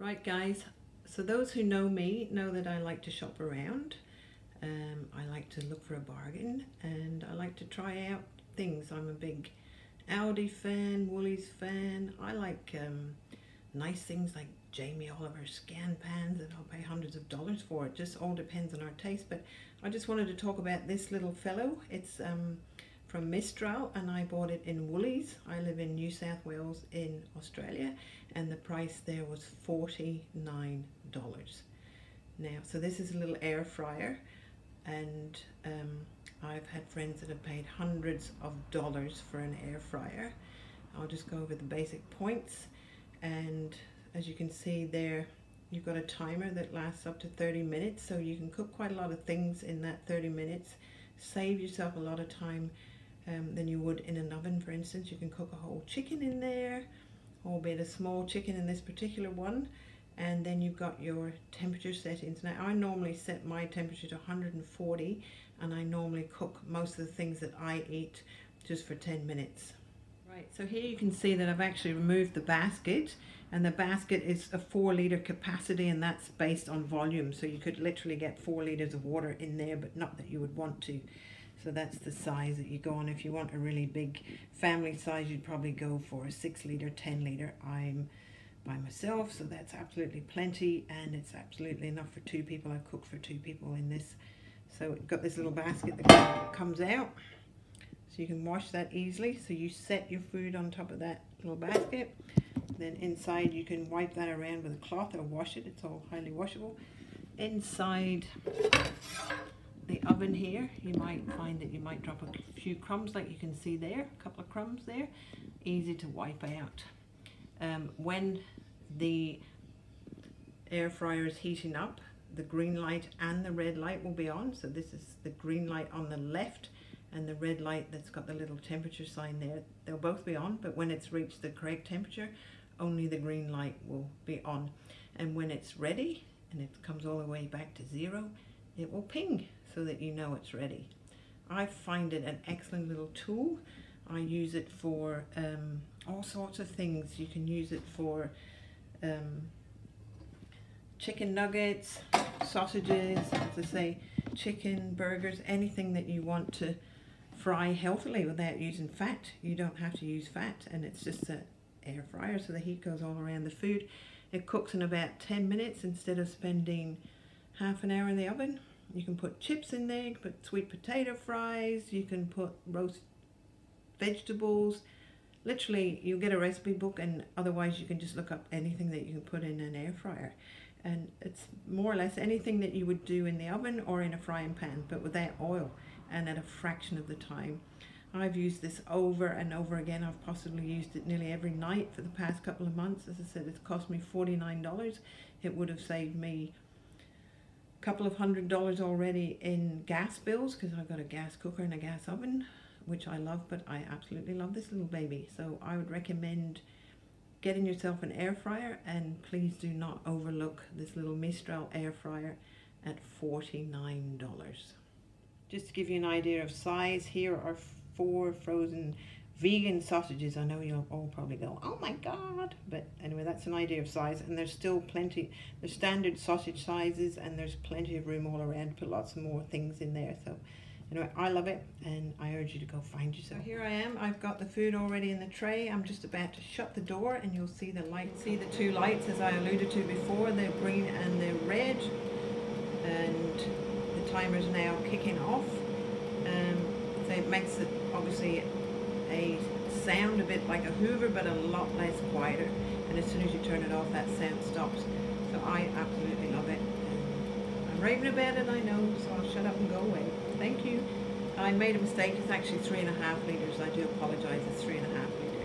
Right guys, so those who know me know that I like to shop around. Um, I like to look for a bargain and I like to try out things. I'm a big Aldi fan, Woolies fan. I like um, nice things like Jamie Oliver scan pans that I'll pay hundreds of dollars for. It just all depends on our taste. But I just wanted to talk about this little fellow. It's um, from Mistral and I bought it in Woolies. I live in New South Wales in Australia and the price there was $49. Now, so this is a little air fryer and um, I've had friends that have paid hundreds of dollars for an air fryer. I'll just go over the basic points and as you can see there you've got a timer that lasts up to 30 minutes so you can cook quite a lot of things in that 30 minutes save yourself a lot of time um, than you would in an oven for instance. You can cook a whole chicken in there or albeit a small chicken in this particular one. And then you've got your temperature settings. Now I normally set my temperature to 140 and I normally cook most of the things that I eat just for 10 minutes. Right. So here you can see that I've actually removed the basket and the basket is a four liter capacity and that's based on volume. So you could literally get four liters of water in there but not that you would want to so that's the size that you go on. If you want a really big family size, you'd probably go for a six liter, 10 liter. I'm by myself, so that's absolutely plenty and it's absolutely enough for two people. I've cooked for two people in this. So you've got this little basket that comes out. So you can wash that easily. So you set your food on top of that little basket. Then inside you can wipe that around with a cloth or wash it. It's all highly washable. Inside the oven here, you might find that you might drop a few crumbs like you can see there, a couple of crumbs there. Easy to wipe out. Um, when the air fryer is heating up, the green light and the red light will be on. So this is the green light on the left and the red light that's got the little temperature sign there. They'll both be on, but when it's reached the correct temperature, only the green light will be on. And when it's ready, and it comes all the way back to zero, it will ping so that you know it's ready. I find it an excellent little tool. I use it for um, all sorts of things. You can use it for um, chicken nuggets, sausages, as I say, chicken, burgers, anything that you want to fry healthily without using fat. You don't have to use fat and it's just an air fryer so the heat goes all around the food. It cooks in about 10 minutes instead of spending half an hour in the oven. You can put chips in there, you can put sweet potato fries, you can put roast vegetables. Literally, you'll get a recipe book and otherwise you can just look up anything that you can put in an air fryer. And it's more or less anything that you would do in the oven or in a frying pan, but without oil and at a fraction of the time. I've used this over and over again. I've possibly used it nearly every night for the past couple of months. As I said, it's cost me $49. It would have saved me couple of hundred dollars already in gas bills because I've got a gas cooker and a gas oven which I love but I absolutely love this little baby. So I would recommend getting yourself an air fryer and please do not overlook this little Mistral air fryer at $49 just to give you an idea of size here are four frozen vegan sausages. I know you'll all probably go, oh my god. But anyway, that's an idea of size. And there's still plenty, there's standard sausage sizes and there's plenty of room all around to put lots more things in there. So anyway, I love it and I urge you to go find yourself. So here I am, I've got the food already in the tray. I'm just about to shut the door and you'll see the light, see the two lights as I alluded to before, they're green and they're red. And the timer's now kicking off. Um, it makes it obviously a sound a bit like a hoover but a lot less quieter. And as soon as you turn it off that sound stops. So I absolutely love it. I'm raving about it I know so I'll shut up and go away. Thank you. I made a mistake. It's actually three and a half liters. I do apologize. It's three and a half liters